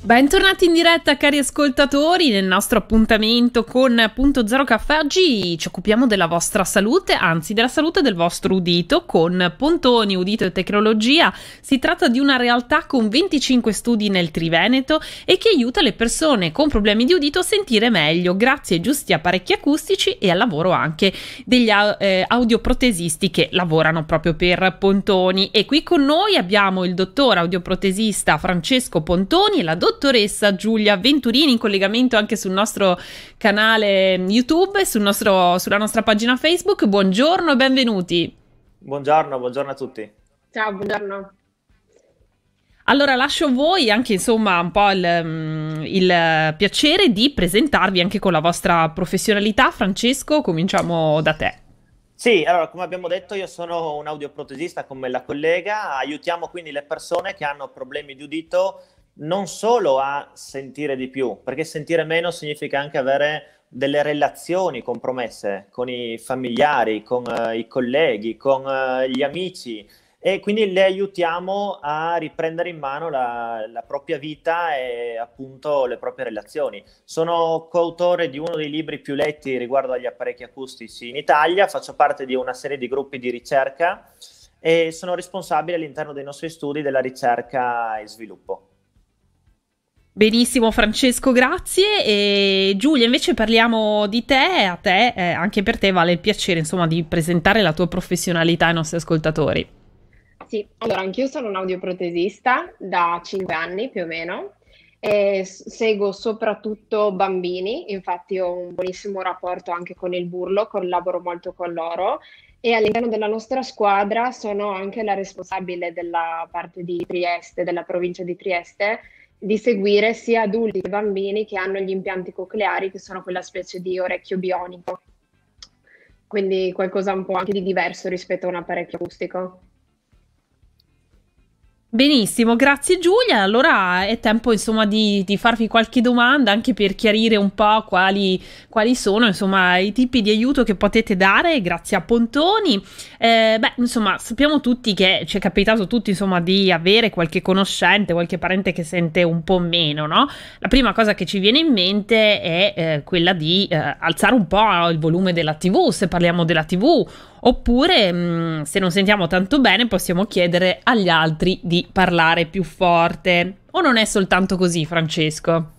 Bentornati in diretta cari ascoltatori nel nostro appuntamento con Punto Zero Caffè. Oggi ci occupiamo della vostra salute, anzi della salute del vostro udito con Pontoni Udito e Tecnologia. Si tratta di una realtà con 25 studi nel Triveneto e che aiuta le persone con problemi di udito a sentire meglio grazie ai giusti apparecchi acustici e al lavoro anche degli eh, audioprotesisti che lavorano proprio per Pontoni. E qui con noi abbiamo il dottor audioprotesista Francesco Pontoni e la dottoressa Giulia Venturini in collegamento anche sul nostro canale YouTube e sul nostro, sulla nostra pagina Facebook. Buongiorno e benvenuti. Buongiorno, buongiorno a tutti. Ciao, buongiorno. Allora lascio a voi anche insomma un po' il, mm, il, piacere di presentarvi anche con la vostra professionalità. Francesco, cominciamo da te. Sì, allora come abbiamo detto io sono un audioprotesista come la collega, aiutiamo quindi le persone che hanno problemi di udito non solo a sentire di più, perché sentire meno significa anche avere delle relazioni compromesse con i familiari, con uh, i colleghi, con uh, gli amici e quindi le aiutiamo a riprendere in mano la, la, propria vita e appunto le proprie relazioni. Sono coautore di uno dei libri più letti riguardo agli apparecchi acustici in Italia, faccio parte di una serie di gruppi di ricerca e sono responsabile all'interno dei nostri studi della ricerca e sviluppo. Benissimo Francesco, grazie. E Giulia, invece parliamo di te, a te, eh, anche per te vale il piacere insomma di presentare la tua professionalità ai nostri ascoltatori. Sì, allora anch'io sono un audioprotesista da 5 anni più o meno e seguo soprattutto bambini, infatti ho un buonissimo rapporto anche con il burlo, collaboro molto con loro e all'interno della nostra squadra sono anche la responsabile della parte di Trieste, della provincia di Trieste di seguire sia adulti che bambini che hanno gli impianti cocleari, che sono quella specie di orecchio bionico. Quindi qualcosa un po' anche di diverso rispetto a un apparecchio acustico. Benissimo, grazie Giulia. Allora è tempo insomma di, di, farvi qualche domanda anche per chiarire un po' quali, quali, sono insomma i tipi di aiuto che potete dare grazie a Pontoni. Eh, beh, insomma, sappiamo tutti che ci è capitato tutti insomma di avere qualche conoscente, qualche parente che sente un po' meno, no? La prima cosa che ci viene in mente è eh, quella di eh, alzare un po' il volume della TV, se parliamo della TV Oppure, mh, mm, se non sentiamo tanto bene, possiamo chiedere agli altri di parlare più forte. O non è soltanto così, Francesco?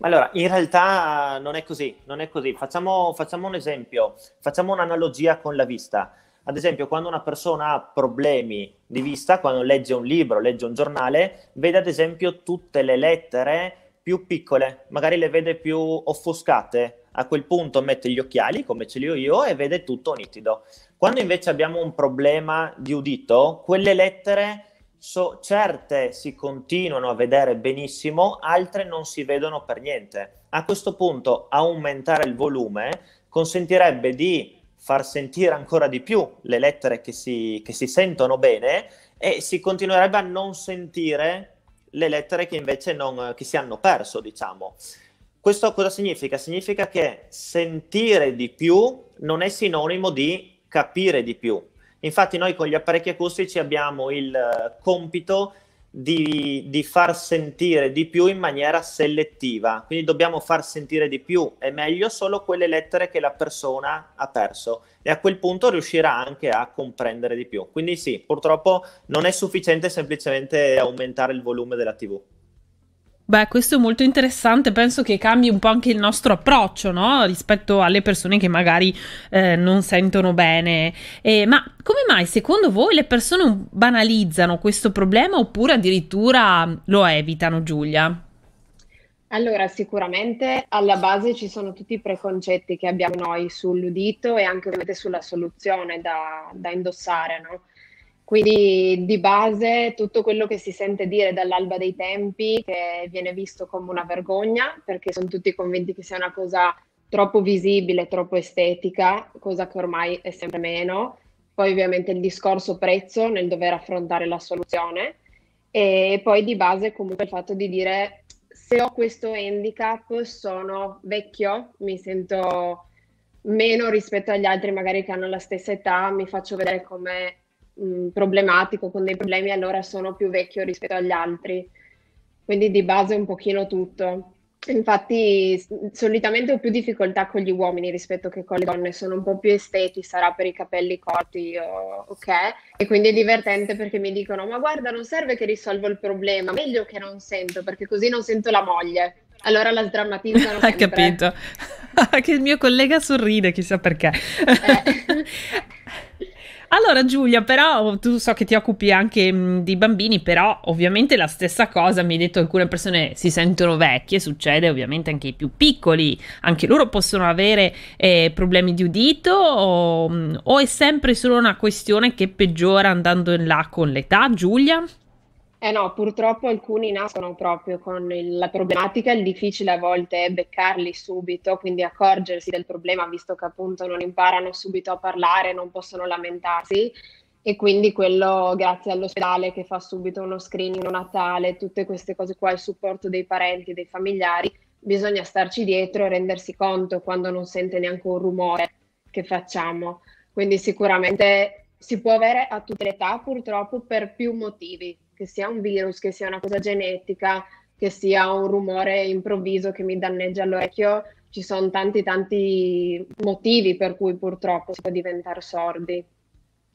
Allora, in realtà non è così, non è così. Facciamo, facciamo un esempio, facciamo un'analogia con la vista. Ad esempio, quando una persona ha problemi di vista, quando legge un libro, legge un giornale, vede ad esempio tutte le lettere più piccole, magari le vede più offuscate. A quel punto mette gli occhiali, come ce li ho io, e vede tutto nitido. Quando invece abbiamo un problema di udito, quelle lettere so, certe si continuano a vedere benissimo, altre non si vedono per niente. A questo punto aumentare il volume consentirebbe di far sentire ancora di più le lettere che si, che si sentono bene e si continuerebbe a non sentire le lettere che invece non, che si hanno perso, diciamo. Questo cosa significa? Significa che sentire di più non è sinonimo di capire di più. Infatti noi con gli apparecchi acustici abbiamo il uh, compito di, di, far sentire di più in maniera selettiva, quindi dobbiamo far sentire di più e meglio solo quelle lettere che la persona ha perso e a quel punto riuscirà anche a comprendere di più. Quindi sì, purtroppo non è sufficiente semplicemente aumentare il volume della TV. Beh, questo è molto interessante, penso che cambi un po' anche il nostro approccio, no? Rispetto alle persone che magari eh, non sentono bene. Eh, ma come mai secondo voi le persone banalizzano questo problema oppure addirittura lo evitano, Giulia? Allora, sicuramente alla base ci sono tutti i preconcetti che abbiamo noi sull'udito e anche ovviamente sulla soluzione da, da indossare, no? Quindi di base tutto quello che si sente dire dall'alba dei tempi, che viene visto come una vergogna, perché sono tutti convinti che sia una cosa troppo visibile, troppo estetica, cosa che ormai è sempre meno. Poi ovviamente il discorso prezzo nel dover affrontare la soluzione e poi di base comunque il fatto di dire se ho questo handicap sono vecchio, mi sento meno rispetto agli altri magari che hanno la stessa età, mi faccio vedere come mh, problematico, con dei problemi, allora sono più vecchio rispetto agli altri. quindi di base un pochino tutto. Infatti, solitamente ho più difficoltà con gli uomini rispetto che con le donne, sono un po' più esteti, sarà per i capelli corti, o, ok? E quindi è divertente perché mi dicono: Ma guarda, non serve che risolvo il problema, meglio che non sento, perché così non sento la moglie. Allora la sdrammatizzano. Hai capito? che il mio collega sorride, chissà perché. Eh. Allora Giulia, però tu so che ti occupi anche mh, di bambini, però ovviamente la stessa cosa, mi hai detto alcune persone si sentono vecchie, succede ovviamente anche ai più piccoli, anche loro possono avere eh, problemi di udito o, o è sempre solo una questione che peggiora andando in là con l'età, Giulia? Eh no, purtroppo alcuni nascono proprio con il, la problematica, il difficile a volte è beccarli subito, quindi accorgersi del problema, visto che appunto non imparano subito a parlare, non possono lamentarsi e quindi quello grazie all'ospedale che fa subito uno screening natale, tutte queste cose qua, il supporto dei parenti, dei familiari, bisogna starci dietro e rendersi conto quando non sente neanche un rumore che facciamo. Quindi sicuramente si può avere a tutte le età purtroppo per più motivi che sia un virus, che sia una cosa genetica, che sia un rumore improvviso che mi danneggia l'orecchio, ci sono tanti tanti motivi per cui purtroppo si può diventare sordi.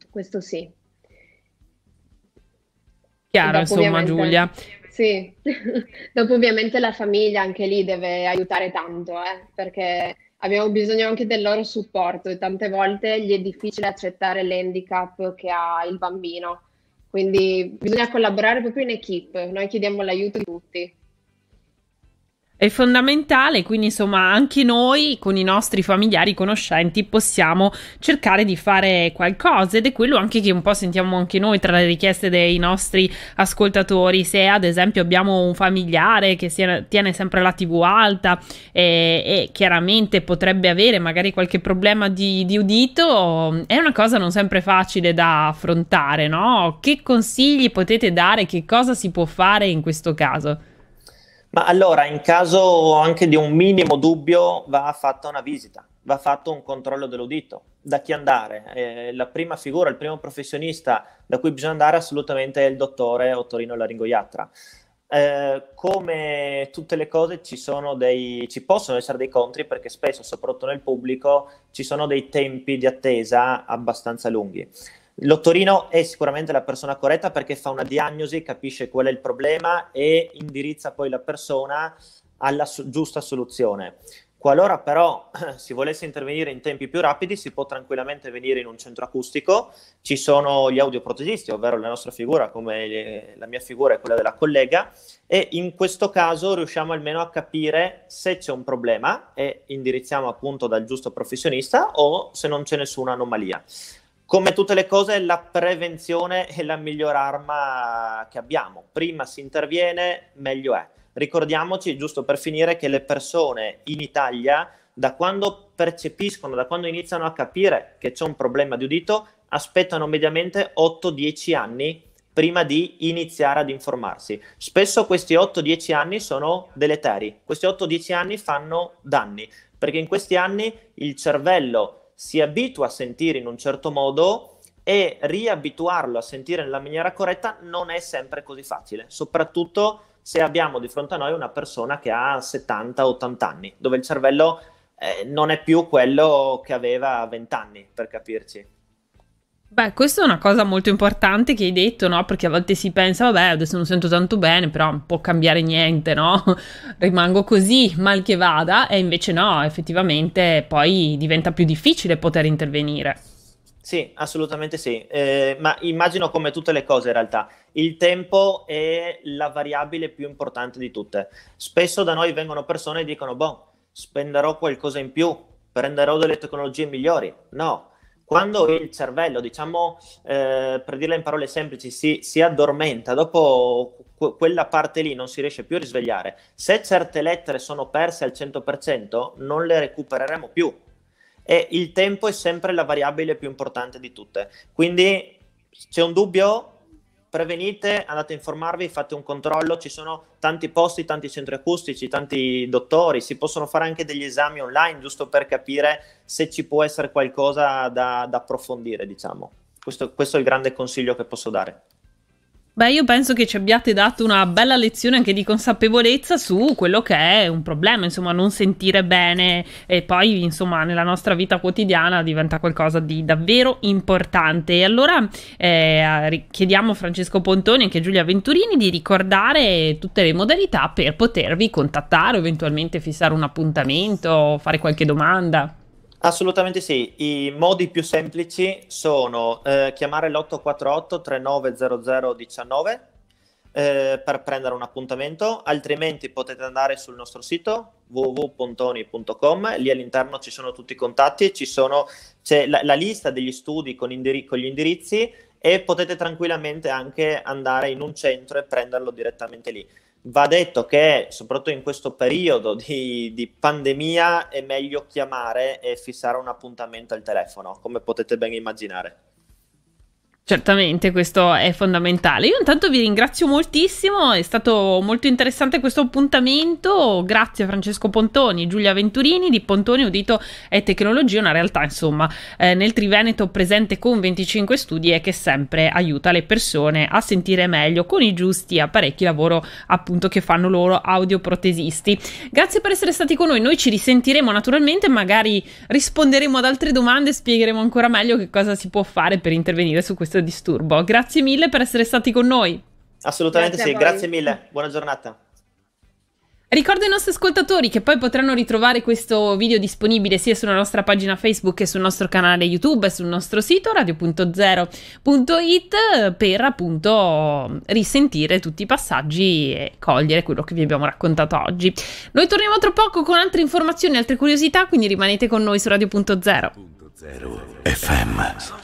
Questo sì. Chiaro, insomma, Giulia. Sì, dopo ovviamente la famiglia anche lì deve aiutare tanto, eh, perché abbiamo bisogno anche del loro supporto e tante volte gli è difficile accettare l'handicap che ha il bambino quindi bisogna collaborare proprio in equip, noi chiediamo l'aiuto di tutti è fondamentale, quindi insomma anche noi con i nostri familiari conoscenti possiamo cercare di fare qualcosa ed è quello anche che un po' sentiamo anche noi tra le richieste dei nostri ascoltatori, se ad esempio abbiamo un familiare che si, tiene sempre la tv alta e, e, chiaramente potrebbe avere magari qualche problema di, di udito, è una cosa non sempre facile da affrontare, no? Che consigli potete dare, che cosa si può fare in questo caso? Ma allora, in caso anche di un minimo dubbio, va fatta una visita, va fatto un controllo dell'udito. Da chi andare? Eh, la prima figura, il primo professionista da cui bisogna andare assolutamente è il dottore Ottorino Laringoiatra. Eh, come tutte le cose ci, dei, ci possono essere dei contri perché spesso, soprattutto nel pubblico, ci sono dei tempi di attesa abbastanza lunghi. L'ottorino è sicuramente la persona corretta perché fa una diagnosi, capisce qual è il problema e indirizza poi la persona alla su- giusta soluzione. Qualora però si volesse intervenire in tempi più rapidi, si può tranquillamente venire in un centro acustico. Ci sono gli audioprotesisti, ovvero la nostra figura, come la mia figura e quella della collega, e in questo caso riusciamo almeno a capire se c'è un problema e indirizziamo appunto dal giusto professionista o se non c'è nessuna anomalia come tutte le cose, la prevenzione è la miglior arma che abbiamo. Prima si interviene, meglio è. Ricordiamoci, giusto per finire, che le persone in Italia, da quando percepiscono, da quando iniziano a capire che c'è un problema di udito, aspettano mediamente 8-10 anni prima di iniziare ad informarsi. Spesso questi 8-10 anni sono deleteri, questi 8-10 anni fanno danni, perché in questi anni il cervello si abitua a sentire in un certo modo e riabituarlo a sentire nella maniera corretta non è sempre così facile, soprattutto se abbiamo di fronte a noi una persona che ha 70-80 anni, dove il cervello eh, non è più quello che aveva a 20 anni, per capirci. Beh, questa è una cosa molto importante che hai detto, no? Perché a volte si pensa, vabbè, adesso non sento tanto bene, però non può cambiare niente, no? Rimango così, mal che vada, e invece no, effettivamente poi diventa più difficile poter intervenire. Sì, assolutamente sì, eh, ma immagino come tutte le cose in realtà, il tempo è la variabile più importante di tutte. Spesso da noi vengono persone e dicono, boh, spenderò qualcosa in più, prenderò delle tecnologie migliori. No, quando il cervello, diciamo, eh, per dirla in parole semplici, si, si addormenta, dopo que- quella parte lì non si riesce più a risvegliare, se certe lettere sono perse al 100%, non le recupereremo più. E il tempo è sempre la variabile più importante di tutte. Quindi c'è un dubbio? Prevenite, andate a informarvi, fate un controllo, ci sono tanti posti, tanti centri acustici, tanti dottori, si possono fare anche degli esami online giusto per capire se ci può essere qualcosa da, da approfondire, diciamo. Questo, questo, è il grande consiglio che posso dare. Beh, io penso che ci abbiate dato una bella lezione anche di consapevolezza su quello che è un problema, insomma, non sentire bene e poi, insomma, nella nostra vita quotidiana diventa qualcosa di davvero importante. E allora eh, chiediamo a Francesco Pontoni e anche a Giulia Venturini di ricordare tutte le modalità per potervi contattare, eventualmente fissare un appuntamento, fare qualche domanda. Assolutamente sì, i modi più semplici sono eh, chiamare l'848 390019 eh, per prendere un appuntamento, altrimenti potete andare sul nostro sito www.pontoni.com, lì all'interno ci sono tutti i contatti, sono, c'è la, la lista degli studi con, indiri- con gli indirizzi e potete tranquillamente anche andare in un centro e prenderlo direttamente lì. Va detto che soprattutto in questo periodo di, di, pandemia è meglio chiamare e fissare un appuntamento al telefono, come potete ben immaginare. Certamente, questo è fondamentale. Io intanto vi ringrazio moltissimo, è stato molto interessante questo appuntamento. Grazie a Francesco Pontoni, Giulia Venturini di Pontoni Udito e Tecnologia, una realtà insomma eh, nel Triveneto presente con 25 studi e che sempre aiuta le persone a sentire meglio con i giusti apparecchi lavoro appunto che fanno loro audioprotesisti. Grazie per essere stati con noi, noi ci risentiremo naturalmente, magari risponderemo ad altre domande e spiegheremo ancora meglio che cosa si può fare per intervenire su questo disturbo. Grazie mille per essere stati con noi. Assolutamente grazie sì, grazie mille. Buona giornata. Ricordo ai nostri ascoltatori che poi potranno ritrovare questo video disponibile sia sulla nostra pagina Facebook che sul nostro canale YouTube e sul nostro sito radio.0.it per appunto risentire tutti i passaggi e cogliere quello che vi abbiamo raccontato oggi. Noi torniamo tra poco con altre informazioni, altre curiosità, quindi rimanete con noi su Radio.0. FM